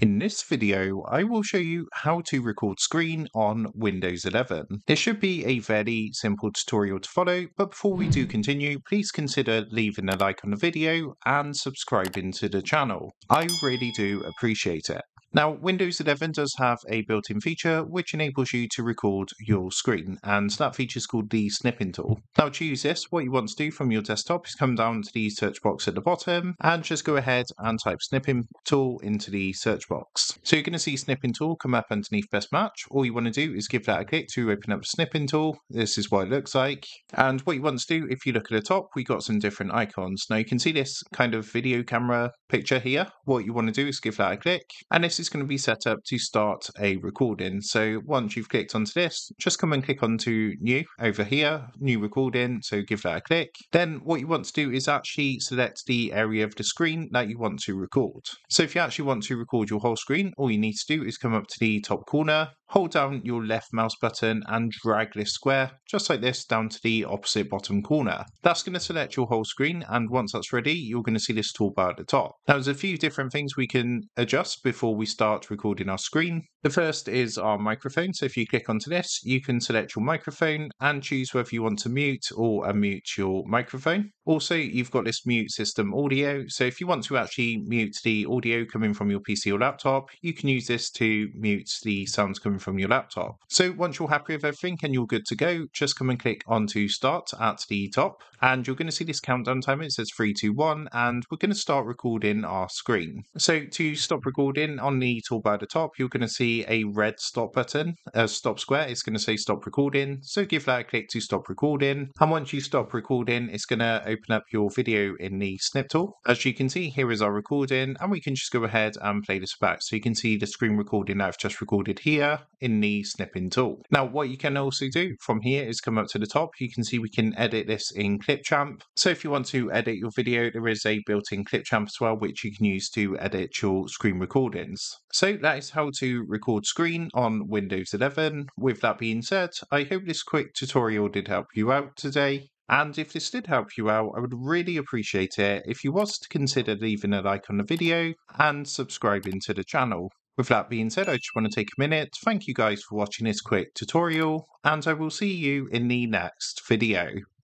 In this video, I will show you how to record screen on Windows 11. This should be a very simple tutorial to follow, but before we do continue, please consider leaving a like on the video and subscribing to the channel. I really do appreciate it. Now, Windows 11 does have a built-in feature which enables you to record your screen, and that feature is called the snipping tool. Now, to use this, what you want to do from your desktop is come down to the search box at the bottom and just go ahead and type snipping tool into the search box. So you're going to see snipping tool come up underneath best match. All you want to do is give that a click to open up snipping tool. This is what it looks like. And what you want to do, if you look at the top, we've got some different icons. Now you can see this kind of video camera picture here. What you want to do is give that a click. And this is going to be set up to start a recording. So once you've clicked onto this, just come and click onto new over here, new recording. So give that a click. Then what you want to do is actually select the area of the screen that you want to record. So if you actually want to record your whole screen, all you need to do is come up to the top corner, hold down your left mouse button and drag this square just like this down to the opposite bottom corner. That's going to select your whole screen and once that's ready you're going to see this toolbar at the top. Now there's a few different things we can adjust before we start recording our screen. The first is our microphone so if you click onto this you can select your microphone and choose whether you want to mute or unmute your microphone. Also you've got this mute system audio so if you want to actually mute the audio coming from your PC or laptop you can use this to mute the sounds coming from your laptop. So once you're happy with everything and you're good to go, just come and click on to start at the top and you're going to see this countdown timer. It says 3, 2, 1 and we're going to start recording our screen. So to stop recording on the toolbar at the top, you're going to see a red stop button, a stop square. It's going to say stop recording. So give that a click to stop recording. And once you stop recording, it's going to open up your video in the snip tool. As you can see, here is our recording and we can just go ahead and play this back. So you can see the screen recording that I've just recorded here in the snipping tool. Now, what you can also do from here is come up to the top. You can see we can edit this in Clipchamp. So if you want to edit your video, there is a built-in Clipchamp as well, which you can use to edit your screen recordings. So that is how to record screen on Windows 11. With that being said, I hope this quick tutorial did help you out today. And if this did help you out, I would really appreciate it if you was to consider leaving a like on the video and subscribing to the channel. With that being said, I just want to take a minute. Thank you guys for watching this quick tutorial, and I will see you in the next video.